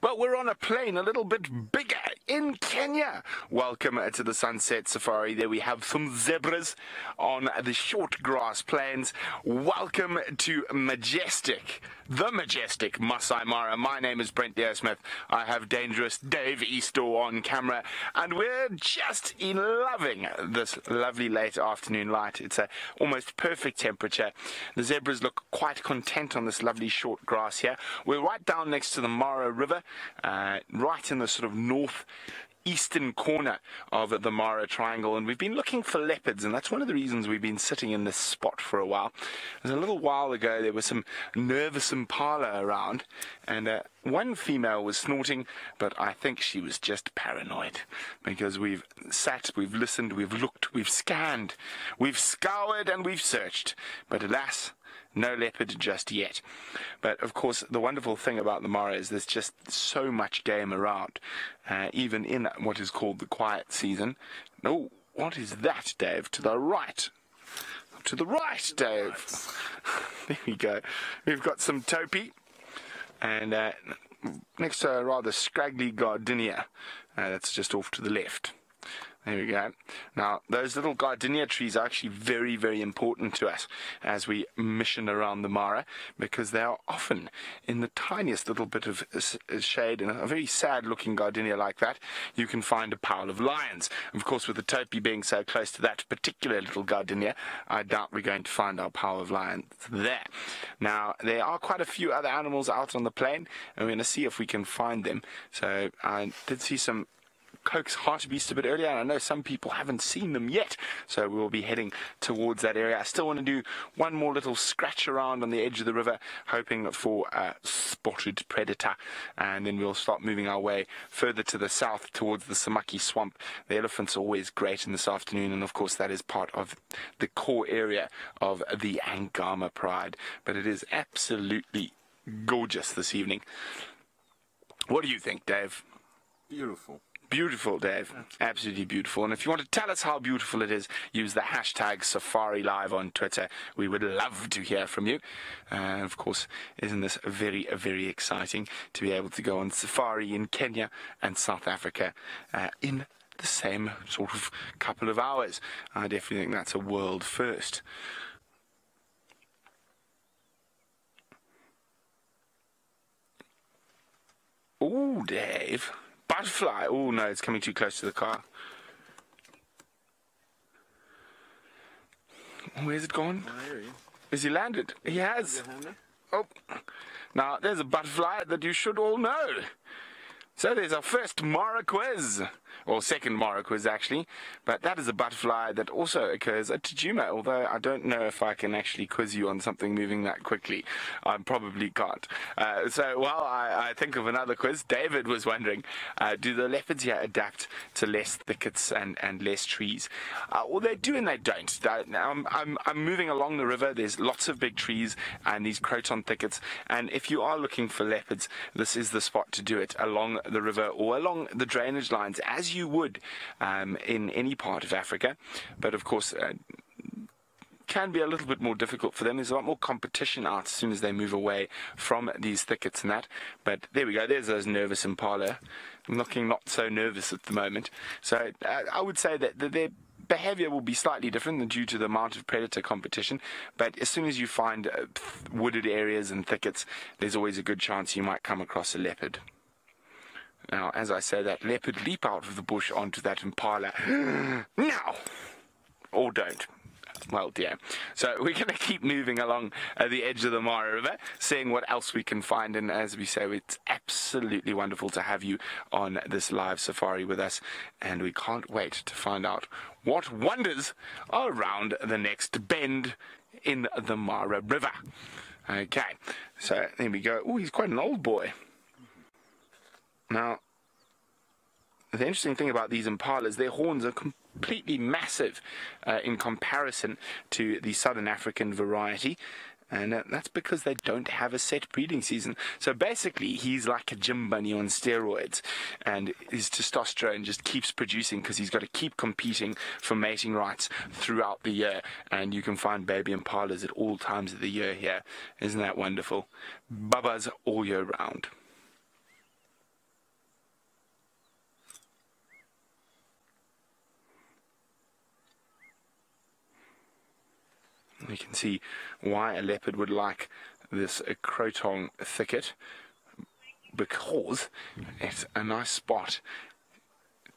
But we're on a plane a little bit bigger in Kenya. Welcome to the Sunset Safari. There we have some zebras on the short grass plains. Welcome to Majestic, the Majestic Masai Mara. My name is Brent Smith. I have Dangerous Dave Easter on camera, and we're just in loving this lovely late afternoon light. It's a almost perfect temperature. The zebras look quite content on this lovely short grass here. We're right down next to the Mara River, uh, right in the sort of north eastern corner of the Mara Triangle, and we've been looking for leopards, and that's one of the reasons we've been sitting in this spot for a while. A little while ago there was some nervous impala around, and uh, one female was snorting, but I think she was just paranoid because we've sat, we've listened, we've looked, we've scanned, we've scoured, and we've searched, but alas, no leopard just yet. But of course, the wonderful thing about the Mara is there's just so much game around, uh, even in what is called the quiet season. Oh, what is that, Dave? To the right. To the right, Dave. there we go. We've got some topi, and uh, next to a rather scraggly gardenia. Uh, that's just off to the left. There we go. Now, those little gardenia trees are actually very, very important to us as we mission around the Mara because they are often in the tiniest little bit of shade and a very sad looking gardenia like that, you can find a pile of lions. Of course, with the topi being so close to that particular little gardenia, I doubt we're going to find our pile of lions there. Now, there are quite a few other animals out on the plain, and we're going to see if we can find them. So, I did see some Coke's Hartebeest a bit earlier, and I know some people haven't seen them yet, so we will be heading towards that area. I still want to do one more little scratch around on the edge of the river, hoping for a spotted predator, and then we'll start moving our way further to the south towards the Samaki swamp. The elephants are always great in this afternoon, and of course that is part of the core area of the Angama Pride, but it is absolutely gorgeous this evening. What do you think, Dave? Beautiful. Beautiful, Dave. Absolutely beautiful. And if you want to tell us how beautiful it is, use the hashtag Safari Live on Twitter. We would love to hear from you. Uh, of course, isn't this very, very exciting to be able to go on safari in Kenya and South Africa uh, in the same sort of couple of hours? I definitely think that's a world first. Oh, Dave. Butterfly. Oh no, it's coming too close to the car. Where's it gone? Is he landed? He has. Oh. Now, there's a butterfly that you should all know. So there's our first Mara quiz or second Mara quiz actually, but that is a butterfly that also occurs at Djuma, although I don't know if I can actually quiz you on something moving that quickly. I probably can't. Uh, so while I, I, think of another quiz, David was wondering, uh, do the leopards here adapt to less thickets and, and less trees? Uh, well, they do and they don't. I'm, I'm, I'm moving along the river, there's lots of big trees and these croton thickets, and if you are looking for leopards, this is the spot to do it, along the river or along the drainage lines as you would um, in any part of Africa. But of course, uh, can be a little bit more difficult for them. There's a lot more competition out as soon as they move away from these thickets and that. But there we go. There's those nervous impala. looking not so nervous at the moment. So uh, I would say that their behavior will be slightly different due to the amount of predator competition. But as soon as you find uh, wooded areas and thickets, there's always a good chance you might come across a leopard. Now, as I say that, leopard leap out of the bush onto that impala. now! Or don't. Well, dear. So we're going to keep moving along uh, the edge of the Mara River, seeing what else we can find. And as we say, it's absolutely wonderful to have you on this live safari with us. And we can't wait to find out what wonders are around the next bend in the Mara River. Okay, so there we go. Oh, he's quite an old boy. Now, the interesting thing about these impalas, their horns are completely massive uh, in comparison to the southern African variety. And uh, that's because they don't have a set breeding season. So basically, he's like a gym bunny on steroids. And his testosterone just keeps producing because he's got to keep competing for mating rights throughout the year. And you can find baby impalas at all times of the year here. Isn't that wonderful? Bubba's all year round. You can see why a leopard would like this croton thicket because it's a nice spot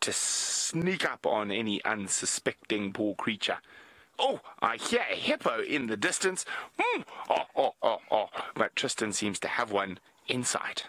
to sneak up on any unsuspecting poor creature. Oh, I hear a hippo in the distance. Mm. Oh, oh, oh, oh. But Tristan seems to have one inside.